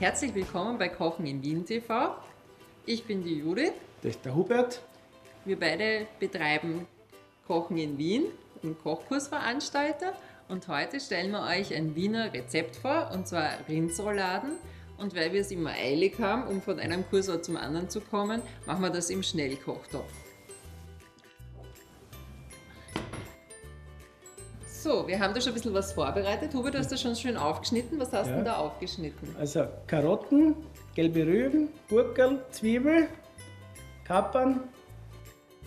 Herzlich willkommen bei Kochen in Wien TV. Ich bin die Judith. Das ist der Hubert. Wir beide betreiben Kochen in Wien, einen Kochkursveranstalter. Und heute stellen wir euch ein Wiener Rezept vor, und zwar Rindsrouladen. Und weil wir es immer eilig haben, um von einem Kursort zum anderen zu kommen, machen wir das im Schnellkochtopf. So, wir haben da schon ein bisschen was vorbereitet. Hubert, du hast das schon schön aufgeschnitten. Was hast du Ja. denn da aufgeschnitten? Also Karotten, gelbe Rüben, Gurkel, Zwiebel, Kapern,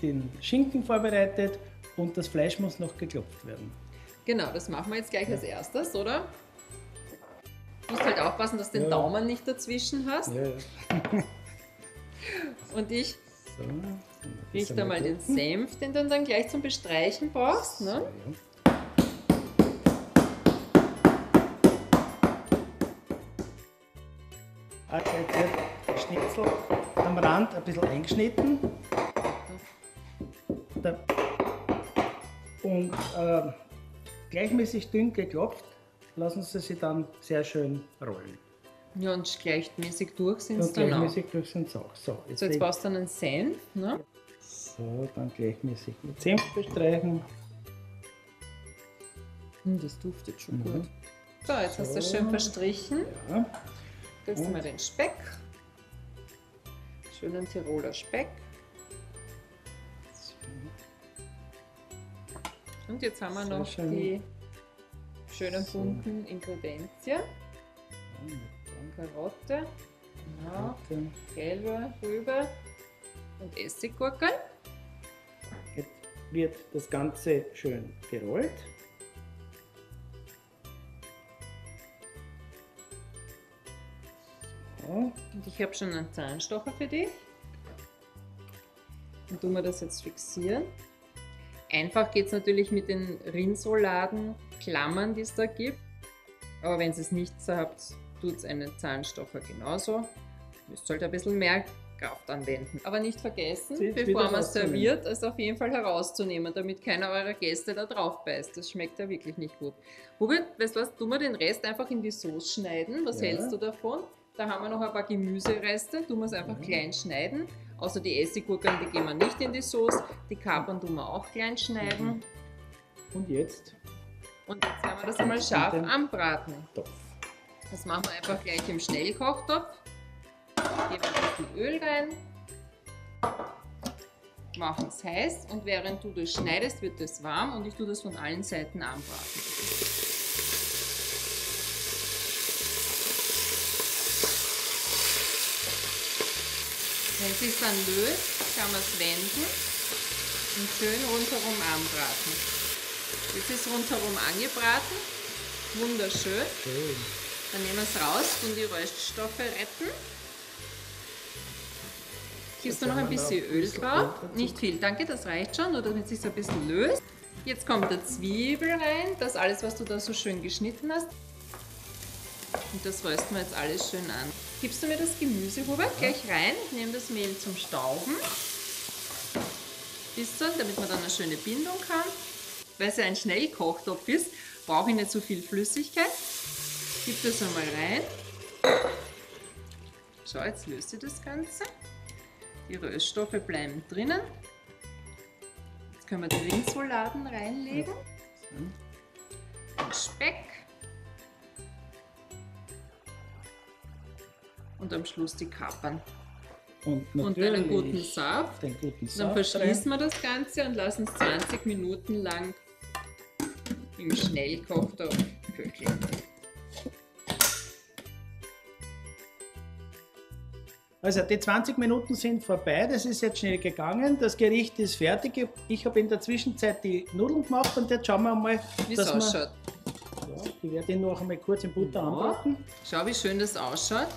den Schinken vorbereitet und das Fleisch muss noch geklopft werden. Genau, das machen wir jetzt gleich als erstes, oder? Du musst halt aufpassen, dass du den Ja. Daumen nicht dazwischen hast. Ja, ja. Und ich So, riech da mal den Senf, den du dann gleich zum Bestreichen brauchst. Ne? ja. Schnitzel am Rand ein bisschen eingeschnitten. Und äh, gleichmäßig dünn geklopft, lassen Sie sie dann sehr schön rollen. Ja, und gleichmäßig durch sind Und dann auch. gleichmäßig durch sind sie auch. So, jetzt, So, jetzt brauchst du dann einen Senf. Ne? so, dann gleichmäßig mit Senf bestreichen. Hm, das duftet schon Mhm. gut. So, jetzt hast du das So. schön verstrichen. Ja. Kriegst du mal den Speck. Schönen Tiroler Speck. Und jetzt haben wir Sehr noch schön. die schönen So. bunten Ingredienzien. Karotte, genau, Okay. gelbe Rübe und Essiggurken. Jetzt wird das Ganze schön gerollt. Und ich habe schon einen Zahnstocher für dich. Dann tun wir das jetzt fixieren. Einfach geht es natürlich mit den Rindsrouladen, Klammern, die es da gibt. Aber wenn ihr es nicht so habt, tut es einen Zahnstocher genauso. Müsst halt ein bisschen mehr Kraft anwenden. Aber nicht vergessen, Sie- bevor man es serviert, es auf jeden Fall herauszunehmen, damit keiner eurer Gäste da drauf beißt. Das schmeckt ja wirklich nicht gut. Hubert, weißt du was, tun wir den Rest einfach in die Soße schneiden. Was Ja. hältst du davon? Da haben wir noch ein paar Gemüsereste, tun wir es einfach Ja. klein schneiden. Außer die Essiggurken, die gehen wir nicht in die Soße. Die Kapern tun wir auch klein schneiden. Mhm. Und jetzt Und jetzt werden wir das einmal scharf anbraten. Topf. Das machen wir einfach gleich im Schnellkochtopf. Geben ein bisschen Öl rein. Machen es heiß und während du das schneidest, wird es warm und ich tue das von allen Seiten anbraten. Wenn es sich dann löst, kann man es wenden und schön rundherum anbraten. Jetzt ist rundherum angebraten. Wunderschön. Schön. Dann nehmen wir es raus und die Röststoffe retten. Gibst du noch ein bisschen Öl drauf? Nicht viel, danke, das reicht schon, nur damit es sich so ein bisschen löst. Jetzt kommt der Zwiebel rein, das alles, was du da so schön geschnitten hast. Und das rösten wir jetzt alles schön an. Gibst du mir das Gemüse, Hubert, gleich rein? Ich nehme das Mehl zum Stauben. Bisschen, damit man dann eine schöne Bindung kann. Weil es ja ein Schnellkochtopf ist, brauche ich nicht so viel Flüssigkeit. Gib das einmal rein. So, jetzt löst sie das Ganze. Die Röststoffe bleiben drinnen. Jetzt können wir die Rindsrouladen reinlegen. Den Speck. Und am Schluss die Kapern. Und Und einen guten Saft. Den guten Saft. Dann verschließen wir das Ganze und lassen es 20 Minuten lang im Schnellkochtopf köcheln. Also die 20 Minuten sind vorbei, das ist jetzt schnell gegangen. Das Gericht ist fertig. Ich habe in der Zwischenzeit die Nudeln gemacht und jetzt schauen wir mal, Wie es dass wir- ausschaut. Ja, die werde ich noch einmal kurz in Butter Ja. anbraten. Schau, wie schön das ausschaut.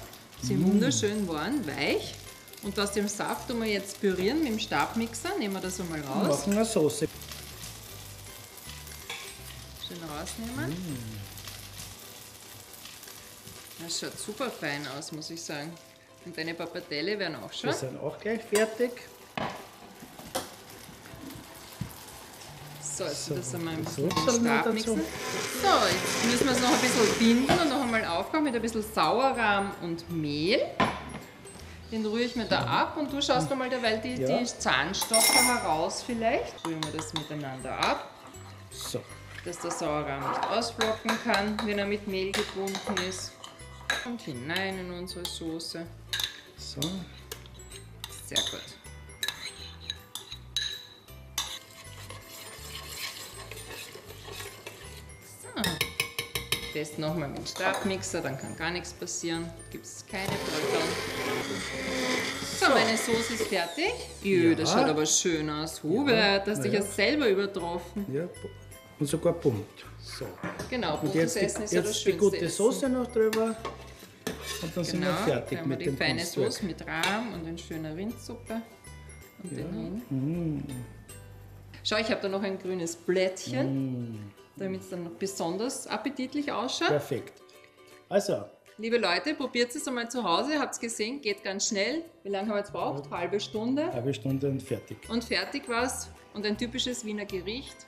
Sie wunderschön waren, weich. Und aus dem Saft tun wir jetzt pürieren mit dem Stabmixer. Nehmen wir das einmal raus. machen eine Soße. Schön rausnehmen. Mm. Das schaut super fein aus, muss ich sagen. Und deine Pappardelle werden auch schon. Die sind auch gleich fertig. So, jetzt So, das einmal ein bisschen Stab mixen. So, jetzt müssen wir es noch ein bisschen binden und noch einmal aufkochen mit ein bisschen Sauerrahm und Mehl. Den rühre ich mir da ab und du schaust noch mal derweil die, Ja. die Zahnstocher heraus vielleicht. Rühren wir das miteinander ab, So. dass der Sauerrahm nicht ausflocken kann, wenn er mit Mehl gebunden ist. Und hinein in unsere Soße. So. Sehr gut. Test nochmal mit dem Stabmixer, dann kann gar nichts passieren. Gibt es keine Bröckeln. So, meine Soße ist fertig. Jö, das Ja. schaut aber schön aus. Hubert, hast dich ja. ja selber übertroffen. Ja. Und sogar pumpt. So. Genau, Und jetzt, Essen ist ja das jetzt die schönste gute Essen. Soße noch drüber. Und dann sind Genau, wir fertig dann haben wir mit die dem feine Kunstwerk. Soße mit Rahm und eine schöne Rindsuppe. Und den hin. Mm. Schau, ich habe da noch ein grünes Blättchen, Mm. Damit es dann noch besonders appetitlich ausschaut. Perfekt. Also, Liebe Leute, probiert es einmal zu Hause. Habt es gesehen, geht ganz schnell. Wie lange haben wir jetzt braucht? Halbe Stunde. halbe Stunde und fertig. Und fertig war's. Und ein typisches Wiener Gericht.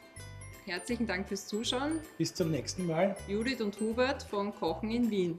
Herzlichen Dank fürs Zuschauen. Bis zum nächsten Mal. Judith und Hubert von Kochen in Wien.